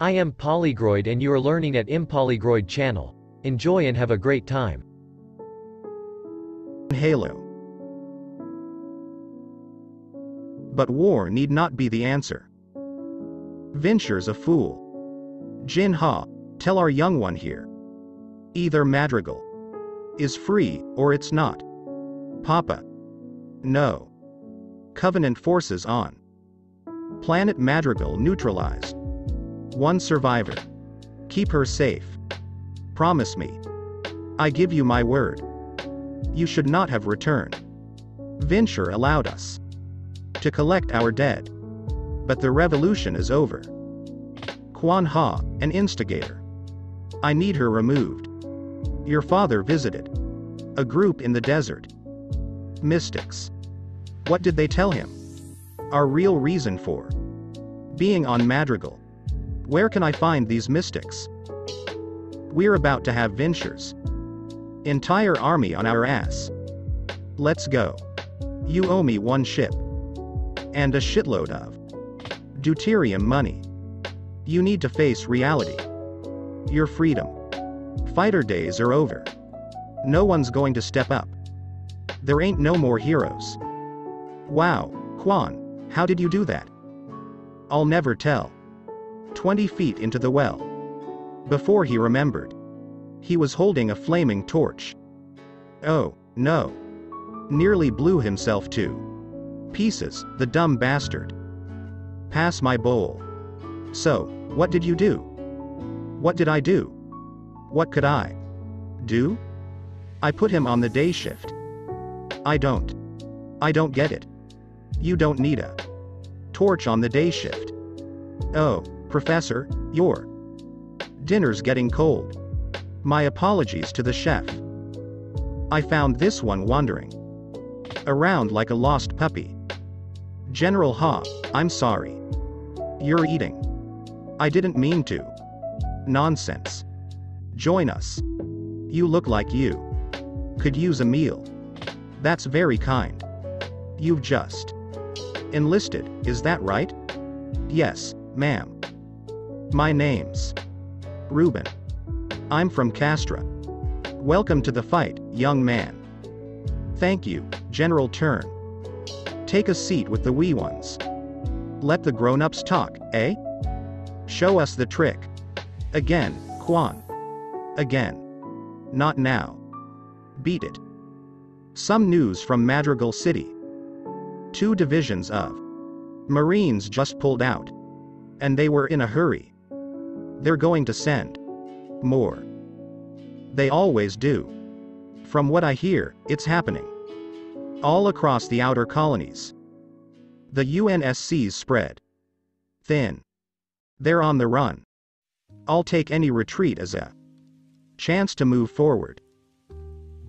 I am Polygroid and you are learning at Impolygroid channel. Enjoy and have a great time. Halo. But war need not be the answer. Vinsher's a fool. Jin Ha, tell our young one here. Either Madrigal is free, or it's not. Papa. No. Covenant forces on. Planet Madrigal neutralized. One survivor. Keep her safe. Promise me. I give you my word. You should not have returned. Vinsher allowed us to collect our dead. But the revolution is over. Kwan Ha, an instigator. I need her removed. Your father visited a group in the desert. Mystics. What did they tell him? Our real reason for being on Madrigal. Where can I find these mystics? We're about to have Vinsher's. entire army on our ass. Let's go. You owe me one ship. And a shitload of deuterium money. You need to face reality. Your freedom. Fighter days are over. No one's going to step up. There ain't no more heroes. Wow, Kwan, how did you do that? I'll never tell. 20 feet into the well. Before he remembered, he was holding a flaming torch. Oh, no. Nearly blew himself to pieces, the dumb bastard. Pass my bowl. So, what did you do? What did I do? What could I do? I put him on the day shift. I don't. I don't get it. You don't need a torch on the day shift. Oh, Professor, your dinner's getting cold. My apologies to the chef. I found this one wandering around like a lost puppy. General Ha, I'm sorry. You're eating. I didn't mean to. Nonsense. Join us. You look like you could use a meal. That's very kind. You've just enlisted, is that right? Yes, ma'am. My name's Ruben. I'm from Castra. Welcome to the fight, young man. Thank you, General Turn. Take a seat with the wee ones. Let the grown-ups talk, eh? Show us the trick. Again, Kwan. Again. Not now. Beat it. Some news from Madrigal City. Two divisions of Marines just pulled out. And they were in a hurry. They're going to send more. They always do. From what I hear, it's happening. All across the outer colonies. The UNSC's spread thin. They're on the run. I'll take any retreat as a chance to move forward.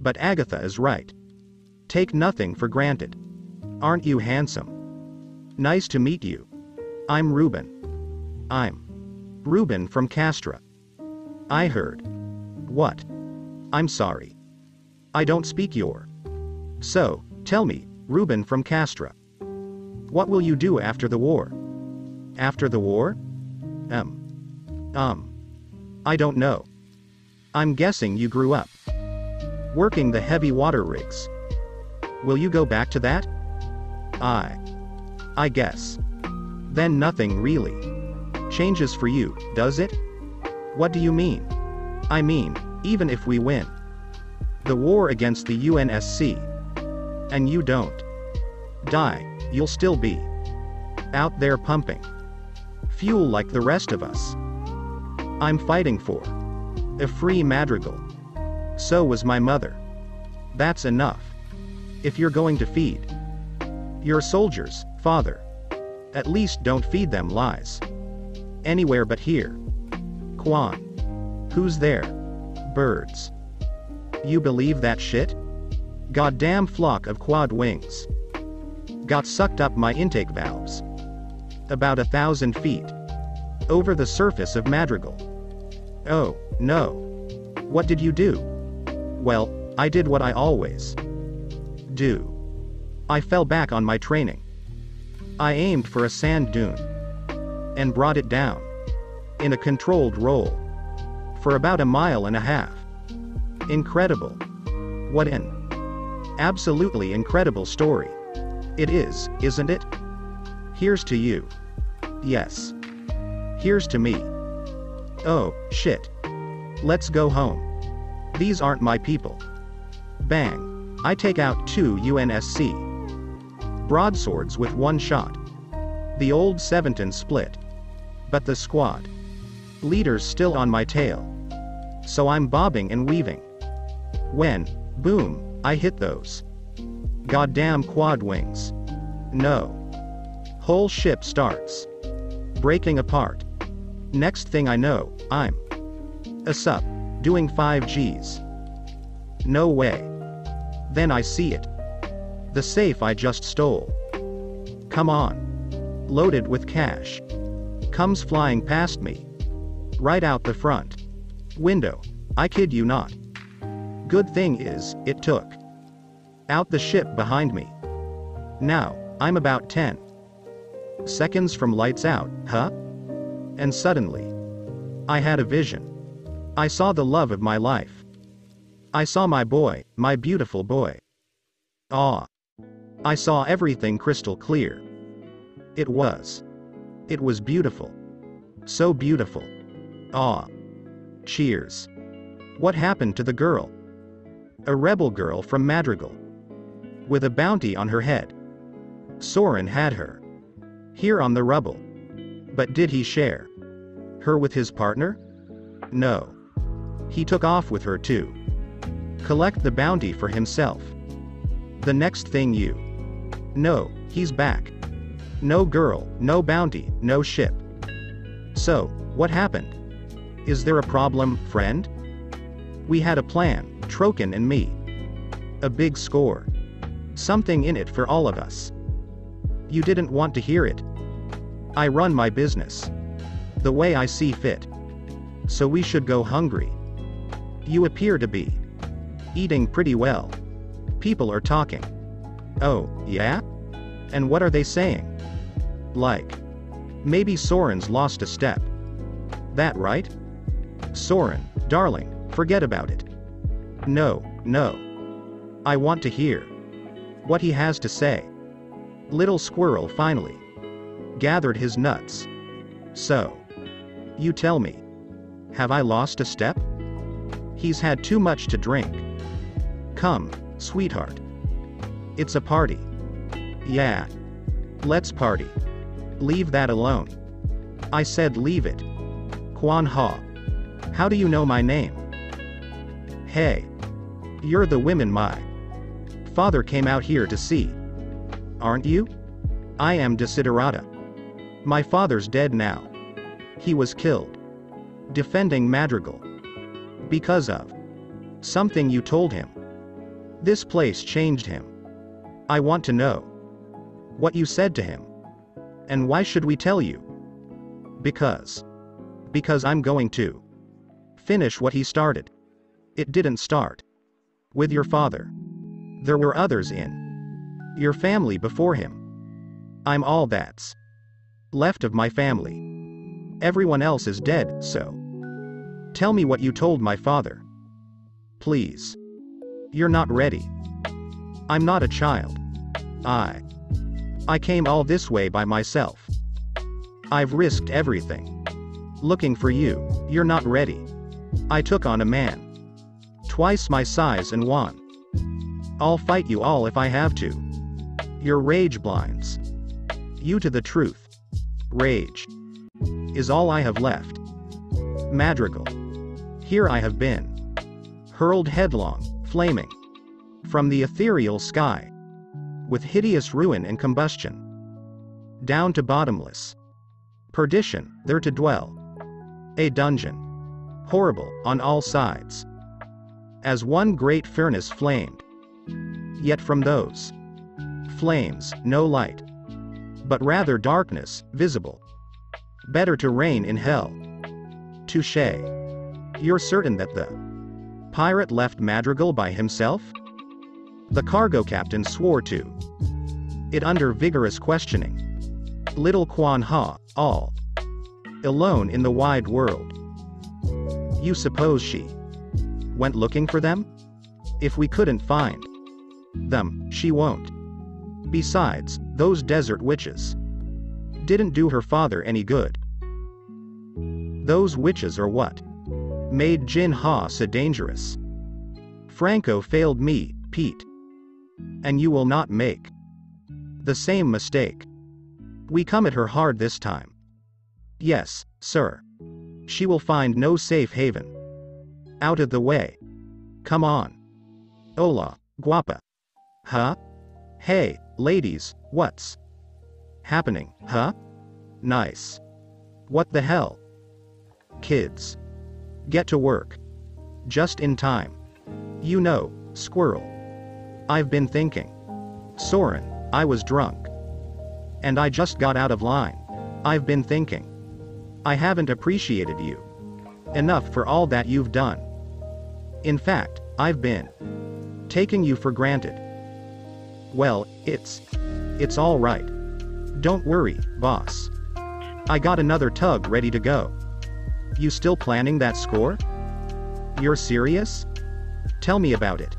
But Agatha is right. Take nothing for granted. Aren't you handsome? Nice to meet you. I'm Reuben. I'm Ruben from Castra. I heard. What? I'm sorry. I don't speak your. So, tell me, Ruben from Castra. What will you do after the war? After the war? Um. Um. I don't know. I'm guessing you grew up working the heavy water rigs. Will you go back to that? I. I guess. Then nothing really changes for you, does it? What do you mean? I mean, even if we win the war against the UNSC, and you don't die, you'll still be out there pumping fuel like the rest of us. I'm fighting for a free madrigal. So was my mother. That's enough. If you're going to feed your soldiers, father, at least don't feed them lies. Anywhere but here. Kwan. Who's there? Birds. You believe that shit? Goddamn flock of quad wings. Got sucked up my intake valves. About a thousand feet. Over the surface of Madrigal. Oh, no. What did you do? Well, I did what I always do. I fell back on my training. I aimed for a sand dune and brought it down. In a controlled roll. For about a mile and a half. Incredible. What an absolutely incredible story. It is, isn't it? Here's to you. Yes. Here's to me. Oh, shit. Let's go home. These aren't my people. Bang. I take out two UNSC. Broadswords with one shot. The old Seventon split. But the squad. Leader's still on my tail. So I'm bobbing and weaving. When, boom, I hit those. Goddamn quad wings. No. Whole ship starts. Breaking apart. Next thing I know, I'm. A sup. Doing 5 Gs. No way. Then I see it. The safe I just stole. Come on. Loaded with cash. Comes flying past me. Right out the front. Window. I kid you not. Good thing is, it took. Out the ship behind me. Now, I'm about 10 seconds from lights out, huh? And suddenly, I had a vision. I saw the love of my life. I saw my boy, my beautiful boy. Ah. I saw everything crystal clear. It was. It was beautiful. So beautiful. Ah. Cheers. What happened to the girl? A rebel girl from Madrigal. With a bounty on her head. Soren had her. Here on the rubble. But did he share? Her with his partner? No. He took off with her too. Collect the bounty for himself. The next thing you. No, he's back. No girl, no bounty, no ship. So, what happened? Is there a problem, friend? We had a plan, Trokin and me. A big score. Something in it for all of us. You didn't want to hear it. I run my business. The way I see fit. So we should go hungry. You appear to be. Eating pretty well. People are talking. Oh, yeah? And what are they saying? Like. Maybe Soren's lost a step. That right? Soren, darling, forget about it. No, no. I want to hear. What he has to say. Little squirrel finally. Gathered his nuts. So. You tell me. Have I lost a step? He's had too much to drink. Come, sweetheart. It's a party. Yeah. Let's party. Leave that alone. I said leave it. Kwan Ha. How do you know my name? Hey. You're the women my father came out here to see. Aren't you? I am Desiderata. My father's dead now. He was killed. Defending Madrigal. Because of something you told him. This place changed him. I want to know what you said to him. And why should we tell you? Because. Because I'm going to finish what he started. It didn't start with your father. There were others in your family before him. I'm all that's left of my family. Everyone else is dead, so. Tell me what you told my father. Please. You're not ready. I'm not a child. I. I came all this way by myself. I've risked everything. Looking for you, you're not ready. I took on a man. Twice my size and won. I'll fight you all if I have to. Your rage blinds. You to the truth. Rage. Is all I have left. Madrigal. Here I have been. Hurled headlong, flaming. From the ethereal sky. With hideous ruin and combustion. Down to bottomless. Perdition, there to dwell. A dungeon. Horrible, on all sides. As one great furnace flamed. Yet from those flames, no light. But rather darkness, visible. Better to reign in hell. Touche. You're certain that the pirate left Madrigal by himself? The cargo captain swore to it under vigorous questioning. Little Kwan Ha, all Alone in the wide world. You suppose she went looking for them? If we couldn't find them, she won't. Besides, those desert witches didn't do her father any good. Those witches are what made Jin Ha so dangerous. Franco failed me, Pete. And you will not make the same mistake. We come at her hard this time. Yes, sir. She will find no safe haven. Out of the way. Come on. Hola, guapa. Huh? Hey, ladies, what's happening, huh? Nice. What the hell? Kids. Get to work. Just in time. You know, squirrel. I've been thinking. Soren, I was drunk. And I just got out of line. I've been thinking. I haven't appreciated you. Enough for all that you've done. In fact, I've been taking you for granted. Well, it's. It's all right. Don't worry, boss. I got another tug ready to go. You still planning that score? You're serious? Tell me about it.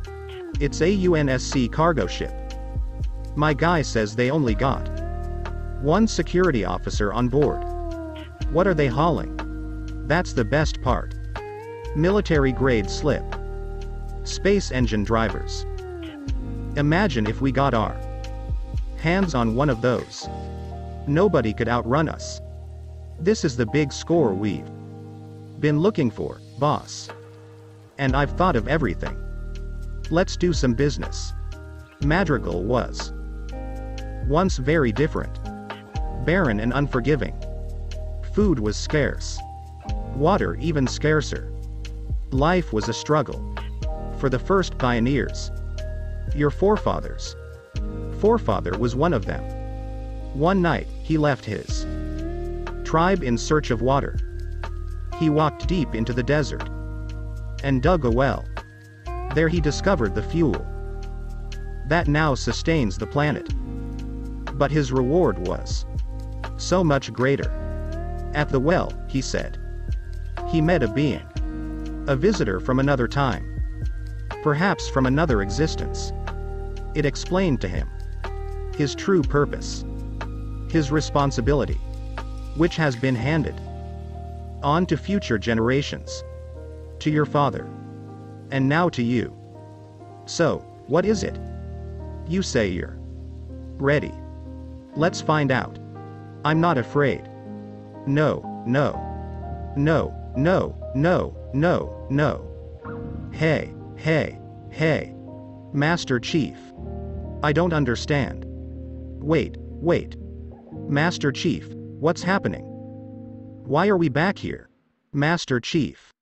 It's a UNSC cargo ship. My guy says they only got one security officer on board. What are they hauling? That's the best part. Military grade slip. Space engine drivers. Imagine if we got our hands on one of those. Nobody could outrun us. This is the big score we've been looking for, boss. And I've thought of everything. Let's do some business. Madrigal was once very different, barren and unforgiving. Food was scarce, water even scarcer. Life was a struggle. For the first pioneers, your forefathers. Forefather was one of them. One night, he left his tribe in search of water. He walked deep into the desert and dug a well. There he discovered the fuel that now sustains the planet. But his reward was so much greater. At the well, he said, he met a being, a visitor from another time, perhaps from another existence. It explained to him his true purpose, his responsibility, which has been handed on to future generations, to your father, and now to you. So, what is it? You say you're ready. Let's find out. I'm not afraid. No, no. No, no, no, no, no. Hey, hey, hey. Master Chief. I don't understand. Wait, wait. Master Chief, what's happening? Why are we back here? Master Chief.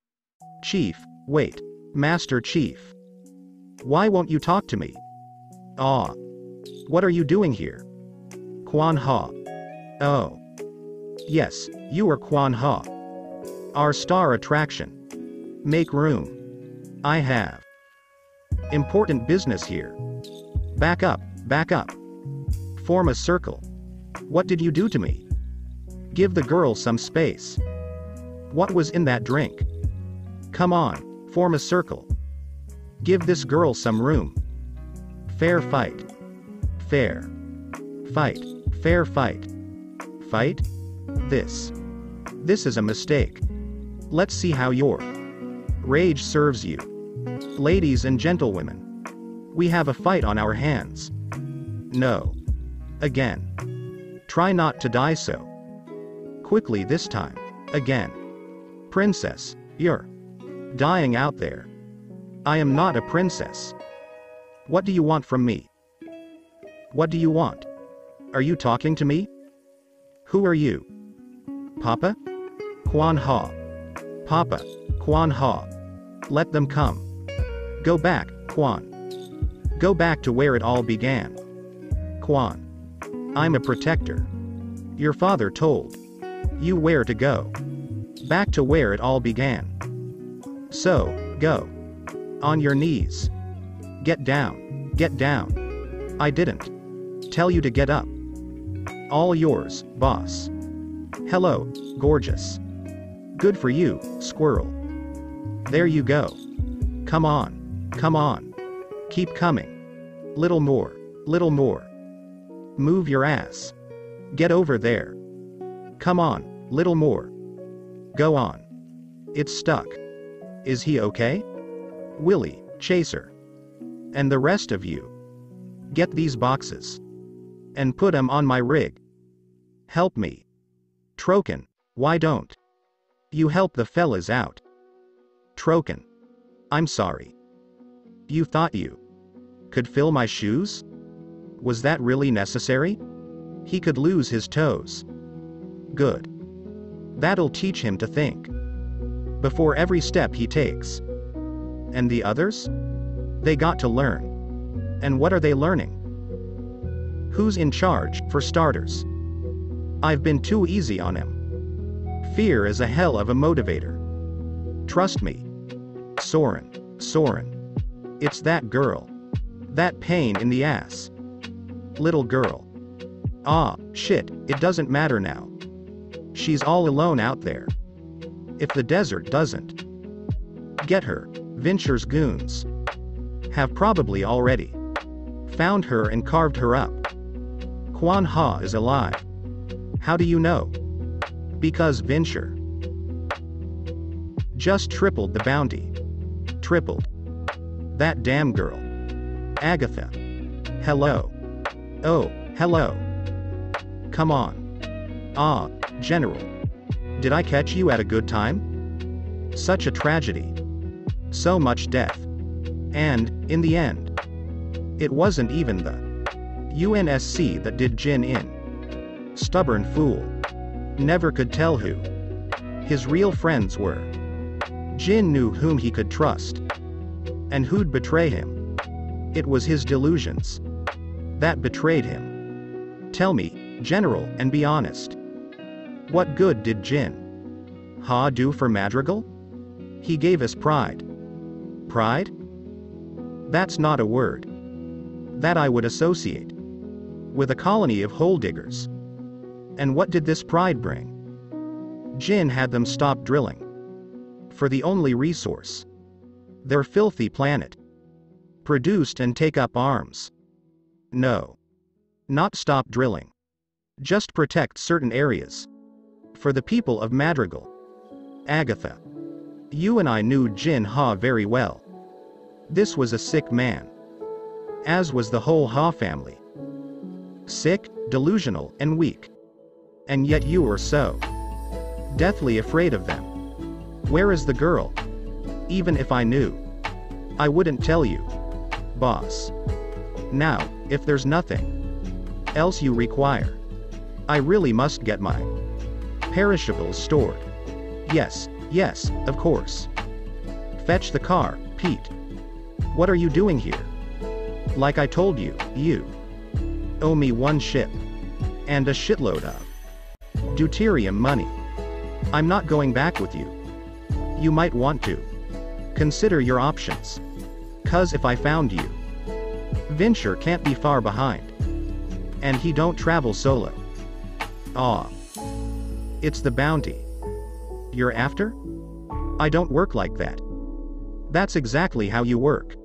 Chief, wait. Master Chief. Why won't you talk to me? Ah. What are you doing here? Kwan Ha. Oh. Yes, you are Kwan Ha. Our star attraction. Make room. I have important business here. Back up, back up. Form a circle. What did you do to me? Give the girl some space. What was in that drink? Come on, form a circle. Give this girl some room. Fair fight. Fair. Fight. Fair fight. Fight? This. This is a mistake. Let's see how your rage serves you. Ladies and gentlewomen. We have a fight on our hands. No. Again. Try not to die so. Quickly this time. Again. Princess, you're dying out there. I am not a princess. What do you want from me? What do you want? Are you talking to me? Who are you? Papa? Kwan Ha. Papa, Kwan Ha. Let them come. Go back, Kwan. Go back to where it all began. Kwan. I'm a protector. Your father told you where to go. Back to where it all began. So, go. On your knees. Get down. Get down. I didn't tell you to get up. All yours, boss. Hello, gorgeous. Good for you, squirrel. There you go. Come on. Come on. Keep coming. Little more. Little more. Move your ass. Get over there. Come on, little more. Go on. It's stuck. Is he okay? Willie, Chaser. And the rest of you. Get these boxes. And put 'em on my rig. Help me. Troken, why don't you help the fellas out? Troken. I'm sorry. You thought you could fill my shoes? Was that really necessary? He could lose his toes. Good. That'll teach him to think. Before every step he takes. And the others? They got to learn. And what are they learning? Who's in charge, for starters? I've been too easy on him. Fear is a hell of a motivator. Trust me. Soren, Soren. It's that girl. That pain in the ass. Little girl. Ah, shit, it doesn't matter now. She's all alone out there. If the desert doesn't get her, Vinsher's goons have probably already found her and carved her up. Kwan Ha is alive. How do you know? Because Venture just tripled the bounty. Tripled. That damn girl. Agatha. Hello. Oh, hello. Come on. Ah, General. Did I catch you at a good time? Such a tragedy. So much death. And, in the end, it wasn't even the UNSC that did Jin in. Stubborn fool. Never could tell who his real friends were. Jin knew whom he could trust. And who'd betray him. It was his delusions that betrayed him. Tell me, General, and be honest. What good did Jin Ha do for Madrigal? He gave us pride. Pride? That's not a word. That I would associate with a colony of hole diggers. And what did this pride bring? Jin had them stop drilling. For the only resource. Their filthy planet. Produced and take up arms. No. Not stop drilling. Just protect certain areas for the people of Madrigal. Agatha. You and I knew Jin Ha very well. This was a sick man. As was the whole Ha family. Sick, delusional, and weak. And yet you were so deathly afraid of them. Where is the girl? Even if I knew, I wouldn't tell you. Boss. Now, if there's nothing else you require, I really must get my Perishables stored. Yes, yes, of course. Fetch the car, Pete. What are you doing here? Like I told you, you owe me one ship. And a shitload of deuterium money. I'm not going back with you. You might want to. Consider your options. Cuz if I found you, Vinsher can't be far behind. And he don't travel solo. Aw. It's the bounty. You're after? I don't work like that. That's exactly how you work.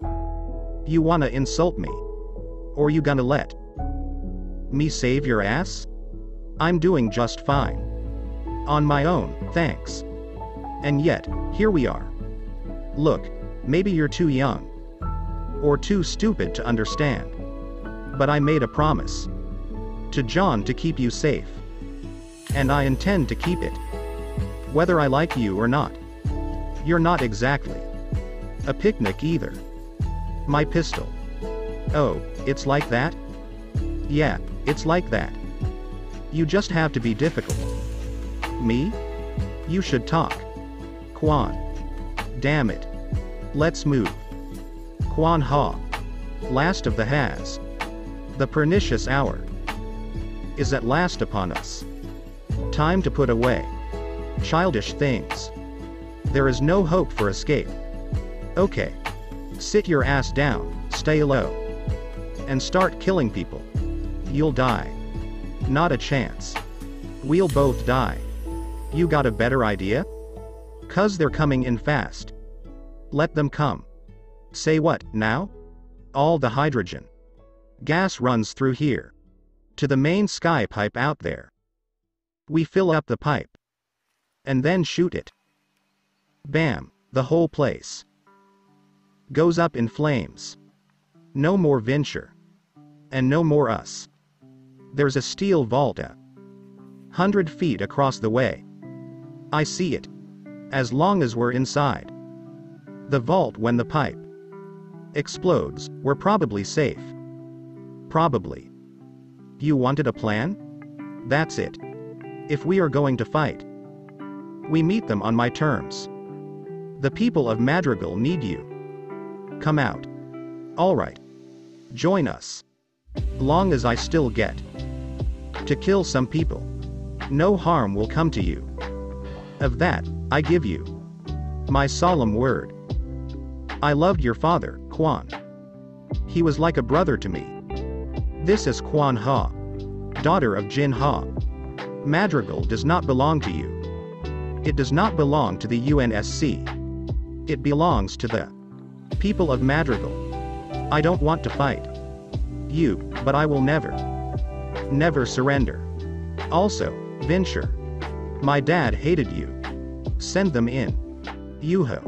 You wanna insult me? Or you gonna let me save your ass? I'm doing just fine. On my own, thanks. And yet, here we are. Look, maybe you're too young. Or too stupid to understand. But I made a promise. To John to keep you safe. And I intend to keep it. Whether I like you or not. You're not exactly a picnic either. My pistol. Oh, it's like that? Yeah, it's like that. You just have to be difficult. Me? You should talk. Kwan. Damn it. Let's move. Kwan Ha. Last of the has. The pernicious hour is at last upon us. Time to put away childish things. There is no hope for escape. Okay. Sit your ass down, stay low. And start killing people. You'll die. Not a chance. We'll both die. You got a better idea? Cuz they're coming in fast. Let them come. Say what, now? All the hydrogen. Gas runs through here. To the main sky pipe out there. We fill up the pipe. And then shoot it. Bam, the whole place. Goes up in flames. No more Vinsher. And no more us. There's a steel vault a hundred feet across the way. I see it. As long as we're inside. The vault when the pipe explodes, we're probably safe. Probably. You wanted a plan? That's it. If we are going to fight, we meet them on my terms. The people of Madrigal need you. Come out. Alright. Join us. Long as I still get to kill some people. No harm will come to you. Of that, I give you my solemn word. I loved your father, Kwan. He was like a brother to me. This is Kwan Ha, daughter of Jin Ha. Madrigal does not belong to you. It does not belong to the UNSC. It belongs to the people of Madrigal. I don't want to fight you, but I will never, never surrender. Also, Vinsher. My dad hated you. Send them in. Yuho.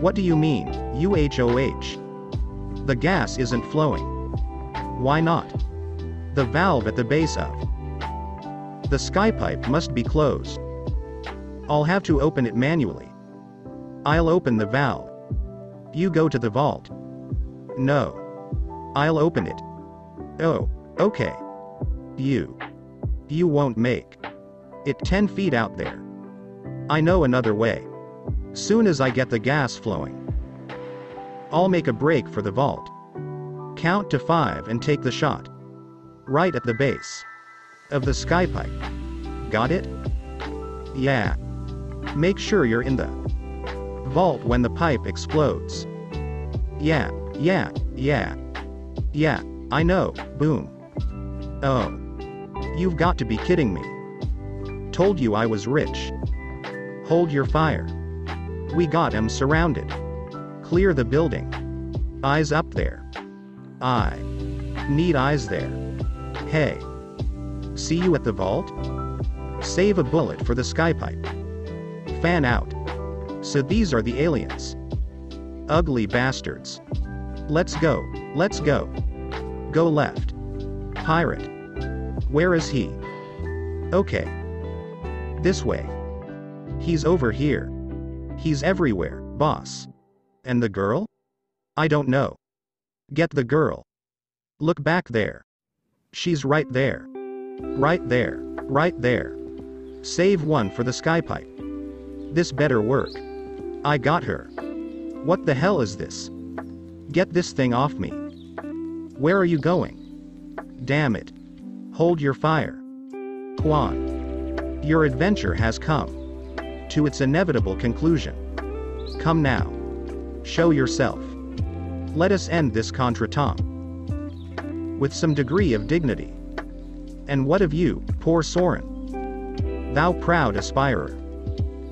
What do you mean, UHOH? The gas isn't flowing. Why not? The valve at the base of the sky pipe must be closed. I'll have to open it manually. I'll open the valve. You go to the vault. No. I'll open it. Oh, okay. You. You won't make it 10 feet out there. I know another way. Soon as I get the gas flowing, I'll make a break for the vault. Count to 5 and take the shot. Right at the base of the sky pipe. Got it? Yeah. Make sure you're in the vault when the pipe explodes. Yeah, yeah, yeah. Yeah, I know, boom. Oh. You've got to be kidding me. Told you I was rich. Hold your fire. We got him surrounded. Clear the building. Eyes up there. I need eyes there. Hey. See you at the vault? Save a bullet for the skypipe. Fan out. So these are the aliens. Ugly bastards. Let's go, let's go. Go left. Pirate. Where is he? Okay. This way. He's over here. He's everywhere, boss. And the girl? I don't know. Get the girl. Look back there. She's right there. Right there. Right there. Save one for the sky pipe. This better work. I got her. What the hell is this? Get this thing off me. Where are you going? Damn it. Hold your fire. Kwan. Your adventure has come to its inevitable conclusion. Come now. Show yourself. Let us end this contretemps with some degree of dignity. And what of you, poor Soren? Thou proud aspirer,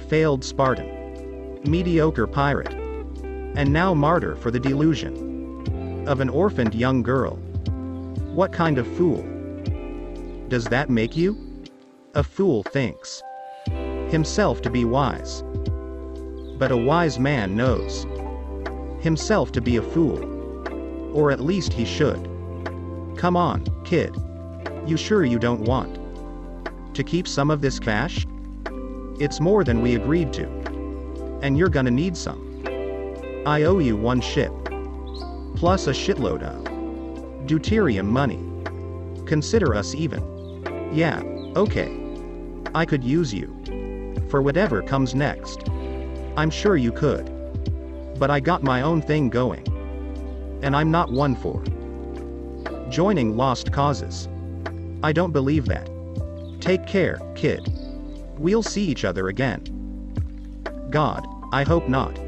failed Spartan, mediocre pirate, and now martyr for the delusion of an orphaned young girl. What kind of fool? Does that make you? A fool thinks himself to be wise. But a wise man knows himself to be a fool. Or at least he should. Come on, kid. You sure you don't want to keep some of this cash? It's more than we agreed to. And you're gonna need some. I owe you one ship. Plus a shitload of deuterium money. Consider us even. Yeah, okay. I could use you. For whatever comes next. I'm sure you could. But I got my own thing going. And I'm not one for joining lost causes. I don't believe that. Take care, kid. We'll see each other again. God, I hope not.